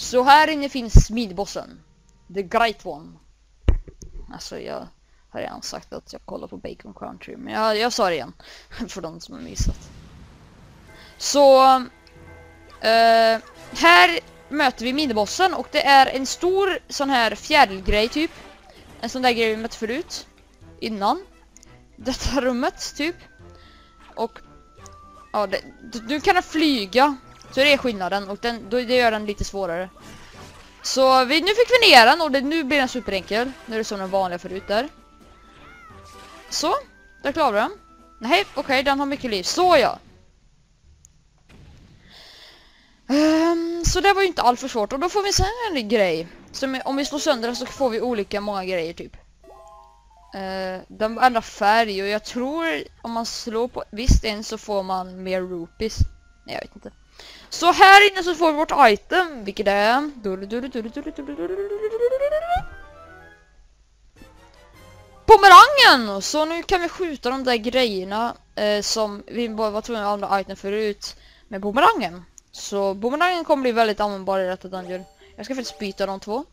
Så här inne finns smidbossen. The Great One. Alltså jag har redan sagt att jag kollar på Bacon Country. Men jag, jag sa det igen. För de som har missat. Så... eh, här möter vi minibossen och det är en stor sån här fjärilgrej typ. En sån där grej vi mötte förut. Innan. Detta rummet typ. Och... Ja, det, du, du kan flyga. Så det är skillnaden och den, då, det gör den lite svårare. Så vi, nu fick vi ner den och det, nu blir den superenkel. Nu är det som den vanliga förut där. Så, där klarar vi den. Nej, okej, okay, den har mycket liv. Så ja. Um, så det var ju inte allt för svårt. Och då får vi sen en grej. Som, om vi slår sönder den så får vi olika många grejer typ. Uh, den ändrar färg och jag tror om man slår på visst en så får man mer rupees. Nej, jag vet inte. Så här inne så får vi vårt item, vilket är... Pomerangen! Så nu kan vi skjuta de där grejerna eh, som vi bara var tvungna att använda item förut med bumerangen. Så bumerangen kommer bli väldigt användbar i detta dungeon. Jag ska faktiskt byta de två.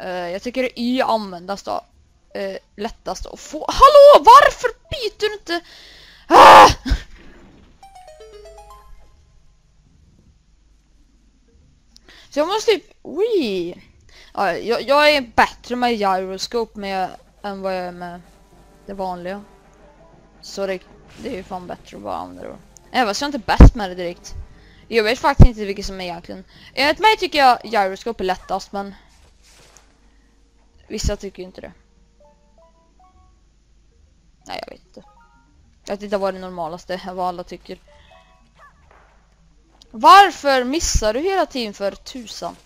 Eh, jag tycker det är användas då. Eh, lättast att få. Hallå! Varför byter du inte? Ah! Jag måste typ... Ui. Ja, jag, jag är bättre med gyroscope med, än vad jag är med det vanliga. Så det, det är ju fan bättre att bara använda det. Även så jag är inte bäst med det direkt. Jag vet faktiskt inte vilket som är egentligen. Enligt mig tycker jag gyroscope är lättast men vissa tycker inte det. Nej, jag vet inte. Jag vet inte vad det normalaste är, vad alla tycker. Varför missar du hela tiden för tusan?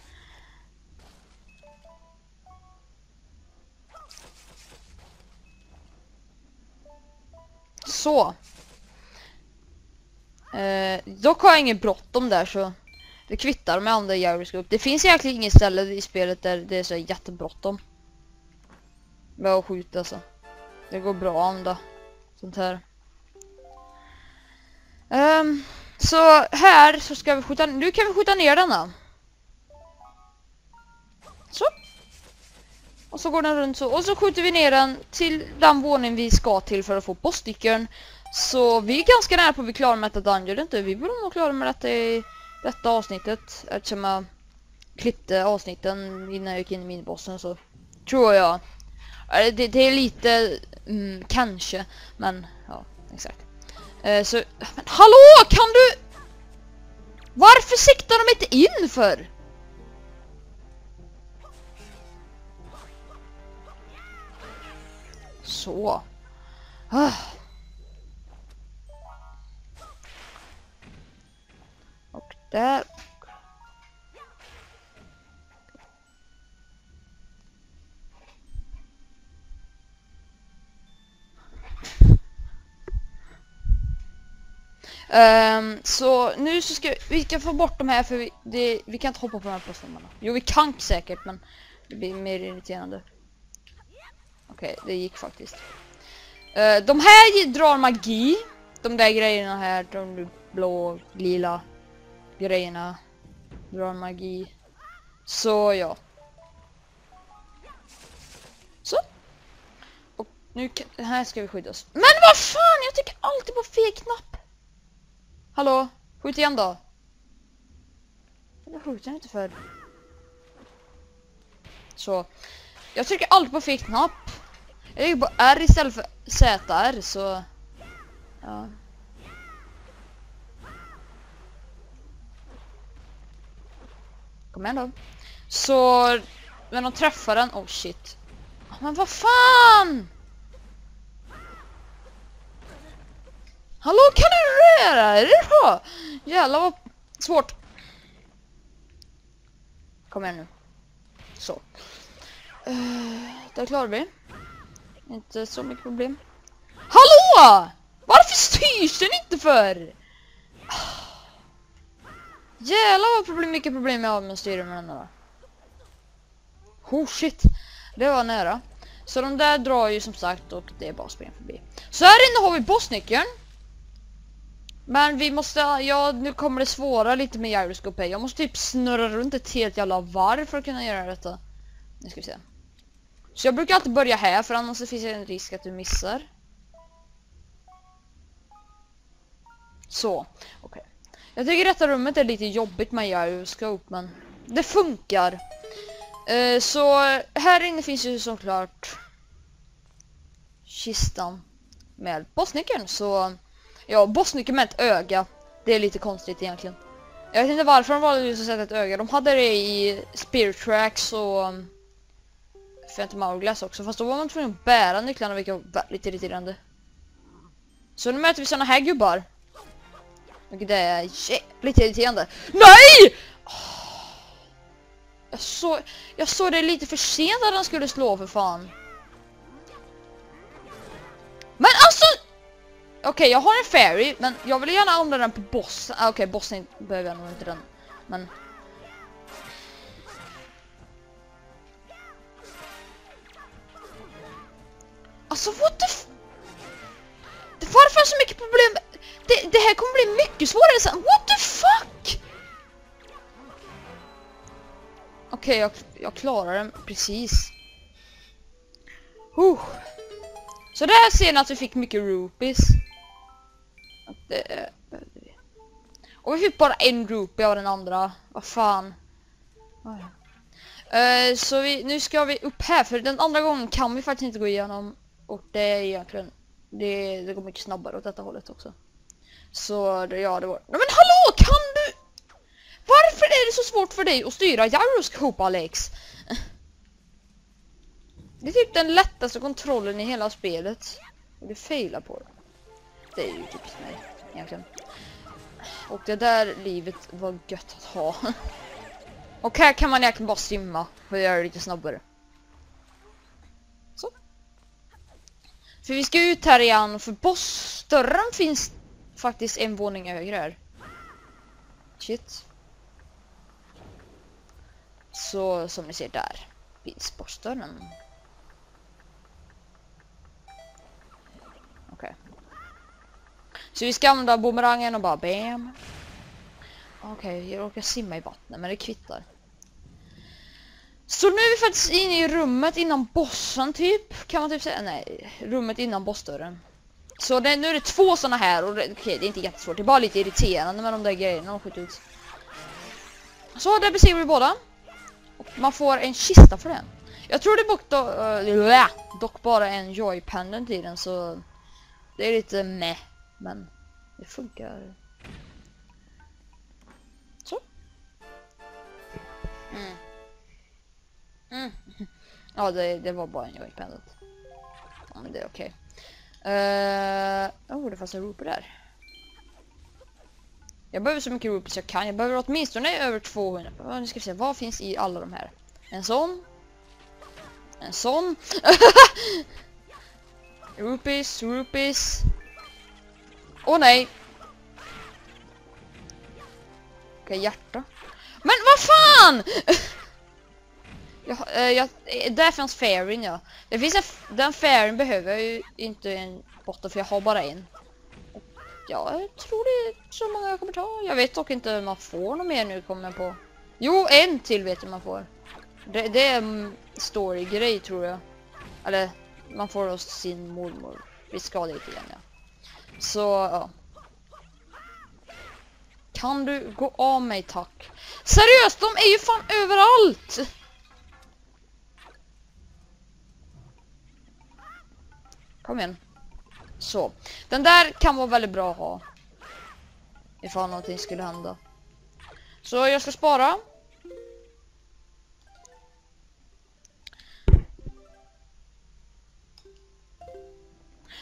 Så. Eh, dock har jag ingen bråttom där så det kvittar med andra gyroscope. Det finns egentligen inget ställe i spelet där det är så jättebråttom. Med att skjuta alltså. Det går bra att använda sånt här. Um, så här så ska vi skjuta, nu kan vi skjuta ner denna. Så. Och så går den runt så. Och så skjuter vi ner den till den våningen vi ska till för att få bossstickern. Så vi är ganska nära på att vi klarar med detta dungeon inte. Vi borde nog klara med detta i detta avsnittet. Eftersom jag klippte avsnitten innan jag gick in i minibossen så tror jag. Det, det är lite mm, kanske, men ja, exakt. Eh, så, men hallå, kan du... Varför siktar de inte in för? Så. Ah. Och där. Um, så nu så ska vi, ska få bort de här för vi, det, vi kan inte hoppa på de här plattformarna. Jo vi kan säkert men det blir mer irriterande. Okej, okay, det gick faktiskt. Uh, de här drar magi. De där grejerna här, de blå, lila grejerna drar magi. Så ja. Så. Och nu kan, här ska vi skydda oss. Men vad fan, jag tycker alltid på fel knapp. Hallå? Skjut igen då. Vad skjuter jag inte för? Så. Jag trycker alltid på fel knapp. Jag trycker på R istället för ZR så... Ja. Kom igen då. Så... Men de träffar den. Oh shit. Men vad fan! Hallå kan du röra? Är det så? Jävlar vad svårt. Kom igen nu. Så. Uh, där klarar vi. Inte så mycket problem. Hallå! Varför styrs den inte för? Jävlar vad problem, mycket problem jag har med att styra med den där. Oh shit. Det var nära. Så de där drar ju som sagt och det är bara att springa förbi. Så här inne har vi bossnyckeln. Men vi måste, ja nu kommer det svåra lite med gyroscope. Jag måste typ snurra runt ett helt jävla varv för att kunna göra detta. Nu ska vi se. Så jag brukar alltid börja här för annars finns det en risk att du missar. Så, okej. Okay. Jag tycker detta rummet är lite jobbigt med gyroscope men det funkar. Uh, så här inne finns ju såklart kistan med bossnyckeln så ja, bossnyckeln med ett öga. Det är lite konstigt egentligen. Jag vet inte varför de valde just att sätta ett öga. De hade det i Spirit Tracks och um, Phantom Hourglass också. Fast då var man tvungen att bära nycklarna vilket var väldigt irriterande. Så nu möter vi såna här gubbar. Vilket är jävligt irriterande. NEJ! Ah! Jag såg, jag såg det lite för sent att han skulle slå för fan. Okej, okay, jag har en fairy, men jag vill gärna använda den på bossen. Ah, Okej, okay, bossen behöver jag nog inte den. Men... Alltså, what the f... Varför har så mycket problem? Det, det här kommer bli mycket svårare sen. What the fuck? Okej, okay, jag, jag klarar den precis. Huh. Så där ser ni att vi fick mycket rupees. Det, och vi fick bara en rupee av den andra. Vad fan. Uh, så vi, nu ska vi upp här för den andra gången kan vi faktiskt inte gå igenom. Och det är egentligen, det, det går mycket snabbare åt detta hållet också. Så det, ja det var, men hallå kan du? Varför är det så svårt för dig att styra gyroscope Alex? Det är typ den lättaste kontrollen i hela spelet. Och du failar på det. Det är ju typiskt mig, egentligen. Och det där livet var gött att ha. Och här kan man egentligen bara simma för att göra det lite snabbare. Så. För vi ska ut här igen, för bossdörren finns faktiskt en våning högre här. Shit. Så som ni ser där finns bossdörren. Så vi ska använda bumerangen och bara bam. Okej, okay, jag råkar simma i vattnet men det kvittar. Så nu är vi faktiskt inne i rummet innan bossen typ. Kan man typ säga? Nej, rummet innan bossdörren. Så det, nu är det två sådana här och det, okay, det är inte jättesvårt. Det är bara lite irriterande med de där grejerna de skjuter ut. Så där besegrar vi båda. Och man får en kista för den. Jag tror det är dock, uh, eh, dock bara en joy pendant i den så det är lite meh. Men det funkar. Så. Mm. Mm. Ja, det, det var bara en joypendant. Ja, men det är okej. Eh, okay. Uh, oh, det fanns en rooper där. Jag behöver så mycket rupees jag kan. Jag behöver åtminstone över 200. Nu ska vi se, vad finns i alla de här? En sån. En sån. rupees, rupees. Åh oh, nej! Okej, okay, hjärta. Men vad fan! Eh, jag, eh, jag, där finns fairing ja. Det finns en, den fairing behöver jag ju inte en botten för jag har bara en. Ja, jag tror det är så många jag kommer ta. Jag vet dock inte om man får något mer nu kommer jag på. Jo, en till vet jag man får. Det, det är en story-grej tror jag. Eller, man får hos sin mormor. Vi ska dit igen ja. Så, ja. Kan du gå av mig, tack? Seriöst, de är ju fan överallt! Kom igen. Så. Den där kan vara väldigt bra att ha. Ifall någonting skulle hända. Så jag ska spara.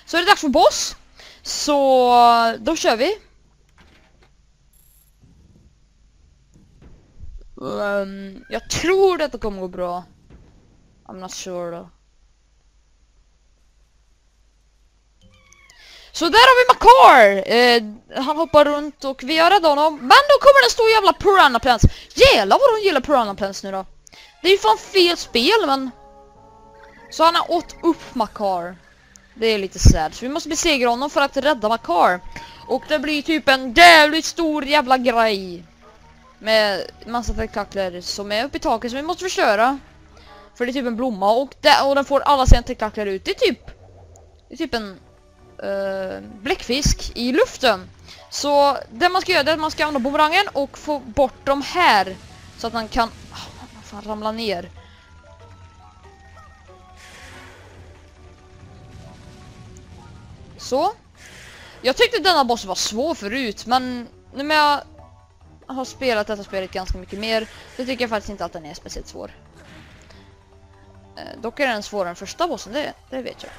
Så är det dags för boss. Så då kör vi. Um, jag tror detta kommer gå bra. I'm not sure though. Så där har vi Makar! Eh, han hoppar runt och vi har räddat honom. Men då kommer en stor jävla Piranha Plants. Jävlar vad de gillar Piranha Plants nu då. Det är ju fan fel spel men... Så han har åt upp Makar. Det är lite sad. Så vi måste besegra honom för att rädda Makar. Och det blir typ en jävligt stor jävla grej. Med massa tentakler som är uppe i taket som vi måste förstöra. För det är typ en blomma och, det, och den får alla sina tentakler ut. Det är typ, det är typ en uh, bläckfisk i luften. Så det man ska göra är att man ska använda bumerangen och få bort de här. Så att man kan oh, fan, ramla ner. Så. Jag tyckte denna boss var svår förut, men nu när jag har spelat detta spelet ganska mycket mer, så tycker jag faktiskt inte att den är speciellt svår. Eh, dock är den svårare än första bossen, det, det vet jag.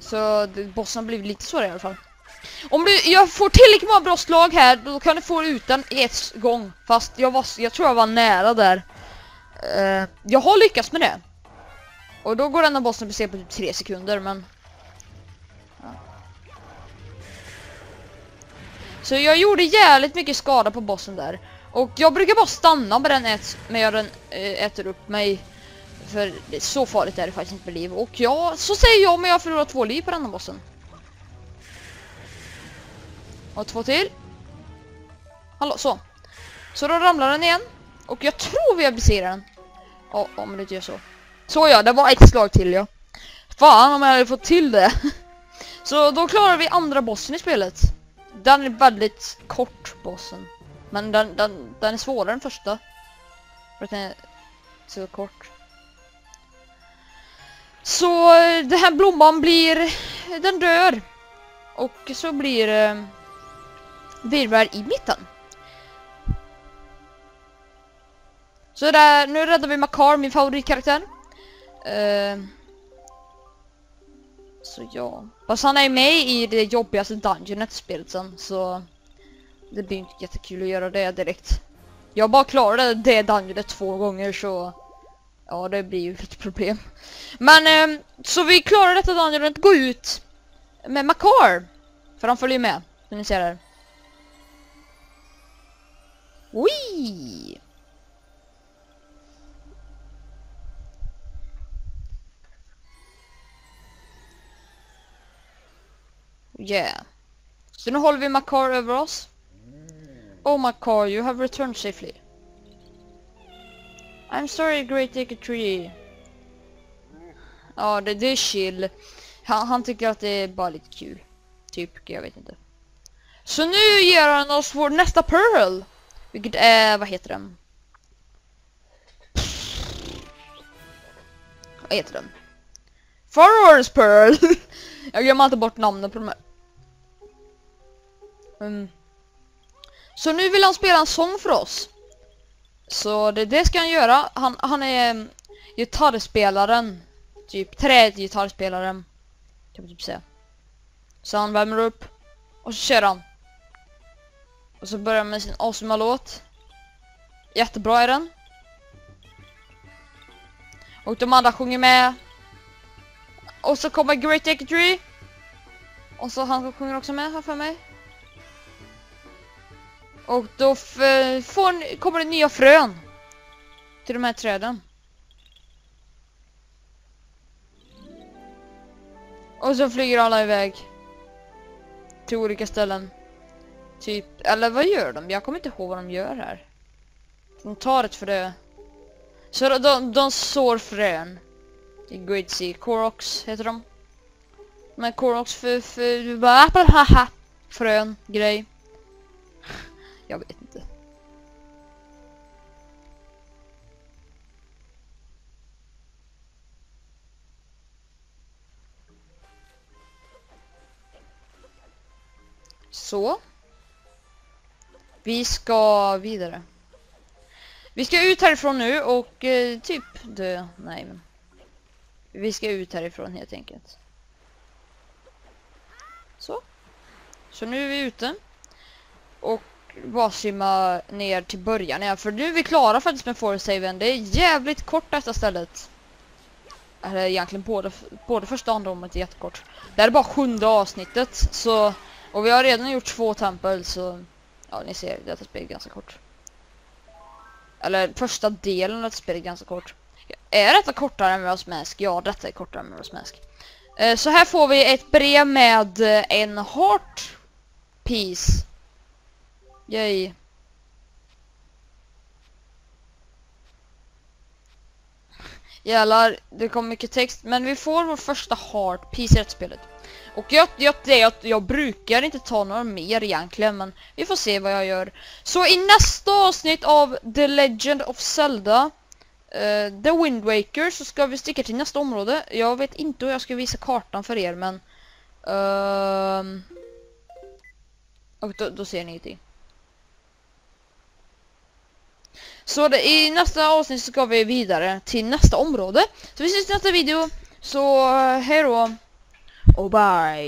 Så det, bossen blir lite svårare i alla fall. Om du, jag får tillräckligt många bra slag här, då kan du få ut den i ett gång. Fast jag, var, jag tror jag var nära där. Eh, jag har lyckats med det. Och då går denna bossen på typ 3 sekunder, men... Så jag gjorde jävligt mycket skada på bossen där. Och jag brukar bara stanna med den ät, med den eh, äter upp mig. För så farligt är det faktiskt inte med liv. Och ja, så säger jag men jag förlorar två liv på denna bossen. Och två till. Hallå, så. Så då ramlar den igen. Och jag tror vi har besegrat den. Ja, om det inte gör så. Så ja, det var ett slag till ja. Fan om jag hade fått till det. Så då klarar vi andra bossen i spelet. Den är väldigt kort, bossen. Men den, den, den är svårare än första. För att den är så kort. Så eh, den här blomman blir... Den dör. Och så blir eh, virvar i mitten. Så där, nu räddar vi Makar, min favoritkaraktär. Uh, eh, så ja. Fast han är med i det jobbigaste dungeonet spelet sen, så... Det blir inte jättekul att göra det direkt. Jag bara klarade det dungeonet två gånger så... Ja, det blir ju ett problem. Men, eh, så vi klarar detta dungeonet, gå ut med Makar. För han följer med, som ni ser här. Yeah. Så nu håller vi Makar över oss. Oh Makar, you have returned safely. I'm sorry Great Acre Tree. Ja, det, det är chill. Han, han tycker att det är bara lite kul. Typ, jag vet inte. Så nu ger han oss vår nästa Pearl. Vilket är, vad heter den? Vad heter den? Forwards Pearl! jag glömmer alltid bort namnen på de här. Um. Så nu vill han spela en sång för oss. Så det, det ska han göra. Han, han är um, gitarrspelaren. Typ trädgitarrspelaren. Kan man typ säga. Så han värmer upp. Och så kör han. Och så börjar han med sin awesome låt. Jättebra är den. Och de andra sjunger med. Och så kommer Great Tree. Och så han sjunger också med här för mig. Och då får, kommer det nya frön. Till de här träden. Och så flyger alla iväg. Till olika ställen. Typ, eller vad gör de? Jag kommer inte ihåg vad de gör här. De tar ett frö. Så de, de, de sår frön. I Great Sea. Korox heter de. Men Korox för, för, för frön grej. Jag vet inte. Så. Vi ska vidare. Vi ska ut härifrån nu och eh, typ dö. Nej men. Vi ska ut härifrån helt enkelt. Så. Så nu är vi ute. Och bara simma ner till början igen. För nu är vi klara faktiskt med Forest-saven. Det är jävligt kort detta stället. Eller egentligen både, både första och andra området är jättekort. Det här är bara sjunde avsnittet. Så, och vi har redan gjort två tempel så... Ja, ni ser, detta spel är ganska kort. Eller första delen av detta spel är ganska kort. Är detta kortare än Mirror's Mask? Ja, detta är kortare än Mirror's Mask. Eh, så här får vi ett brev med eh, en heart piece. Yay. Jävlar, det kom mycket text. Men vi får vår första heart piece i rättsspelet. Och jag, jag, det är att jag brukar inte ta några mer egentligen, men vi får se vad jag gör. Så i nästa avsnitt av The Legend of Zelda, uh, The Wind Waker, så ska vi sticka till nästa område. Jag vet inte hur jag ska visa kartan för er, men... Uh, och då, då ser ni ingenting. Så det, i nästa avsnitt så ska vi vidare till nästa område. Så vi ses i nästa video. Så eh, hej då. Och bye.